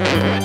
you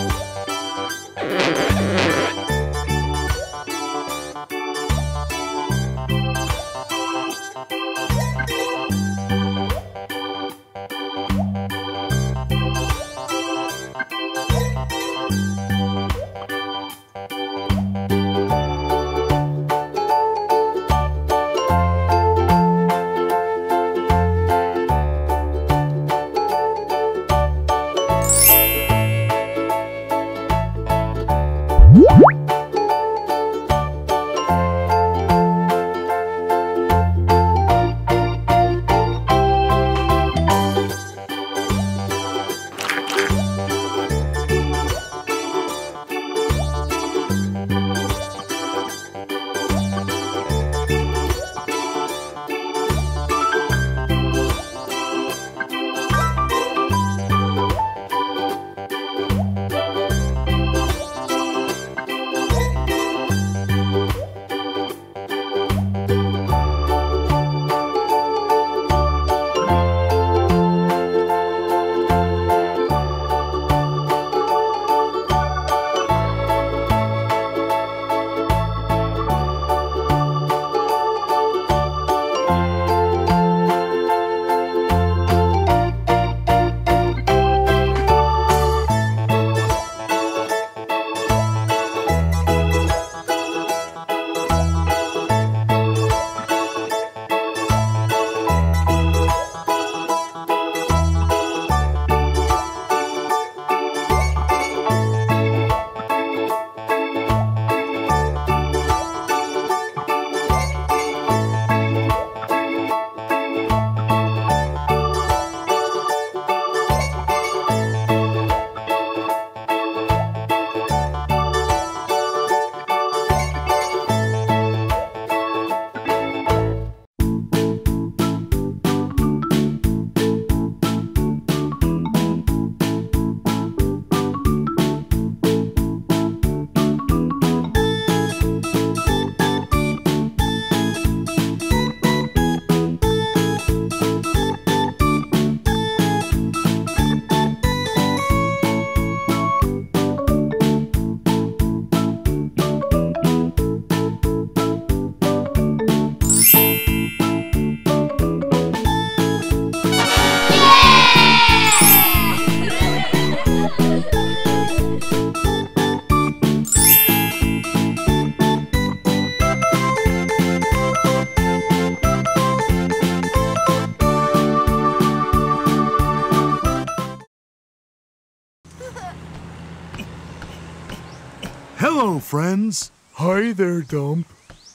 Friends. Hi there, Dump.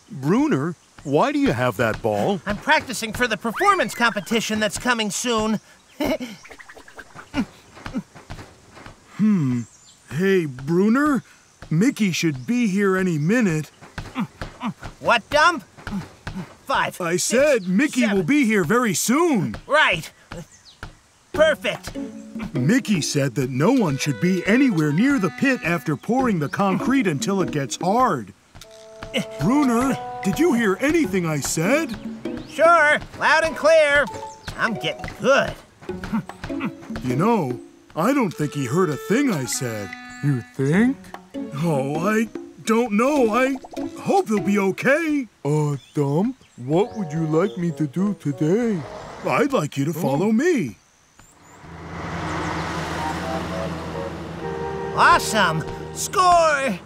Bruner, why do you have that ball? I'm practicing for the performance competition that's coming soon. Hmm. Hey, Bruner, Mickey should be here any minute. What, Dump? Five. I six, said Mickey seven. will be here very soon. Right. Perfect. Mickey said that no one should be anywhere near the pit after pouring the concrete until it gets hard. Bruner, did you hear anything I said? Sure, loud and clear. I'm getting good. You know, I don't think he heard a thing I said. You think? Oh, I don't know. I hope he'll be okay. Uh, Dump, what would you like me to do today? I'd like you to follow me. Awesome. Score.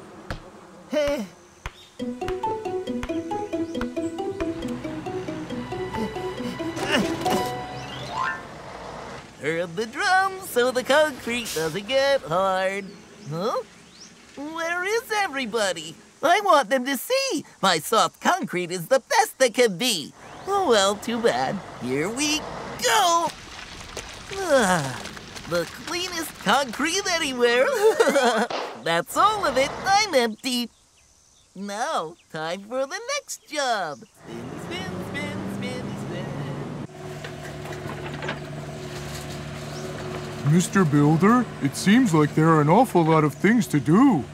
Heard the drums so the concrete doesn't get hard. Huh? Where is everybody? I want them to see my soft concrete is the best that can be. Oh well, too bad. Here we go. Ah, the cleanest concrete anywhere. That's all of it. I'm empty. Now, time for the next job. Spin, spin, spin, spin, spin. Mr. Builder, it seems like there are an awful lot of things to do.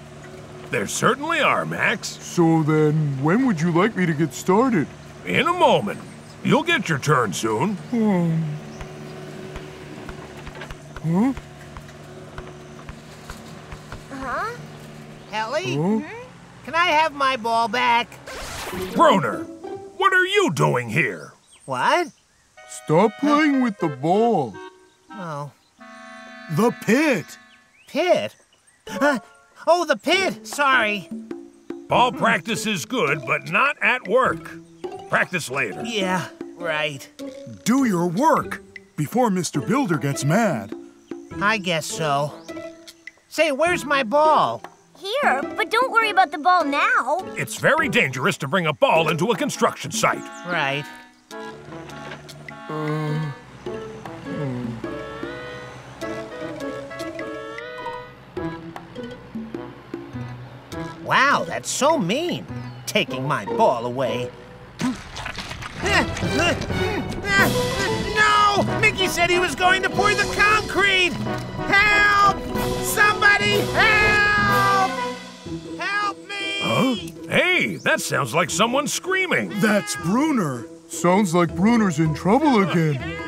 There certainly are, Max. So then, when would you like me to get started? In a moment. You'll get your turn soon. Um, Huh? Ellie, Huh? can I have my ball back? Bruner, what are you doing here? What? Stop playing with the ball. Oh, The pit. pit. Uh, oh, the pit. Sorry. Ball practice is good, but not at work. Practice later. Yeah, right. Do your work before Mr. Builder gets mad. I guess so. Say, where's my ball? Here, but don't worry about the ball now. It's very dangerous to bring a ball into a construction site. Right. Wow, that's so mean. Taking my ball away. No! Mickey said he was going to pour the concrete! Help! Somebody help! Help me! Huh? Hey, that sounds like someone screaming. That's Bruner. Sounds like Bruner's in trouble again.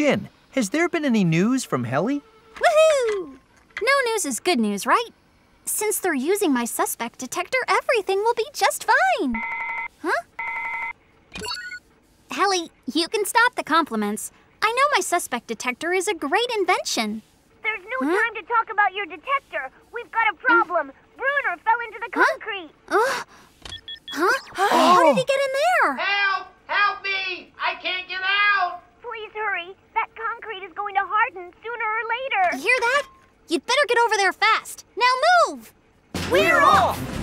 Jin, has there been any news from Helly? Woohoo! No news is good news, right? Since they're using my suspect detector, everything will be just fine. Huh? Helly, you can stop the compliments. I know my suspect detector is a great invention. There's no Huh? time to talk about your detector. We've got a problem. Bruner fell into the Huh? concrete. Ugh. Huh? How did he get in there? Help! Help me! I can't get out! Please hurry. That concrete is going to harden sooner or later. You hear that? You'd better get over there fast. Now move! We're, We're off! off.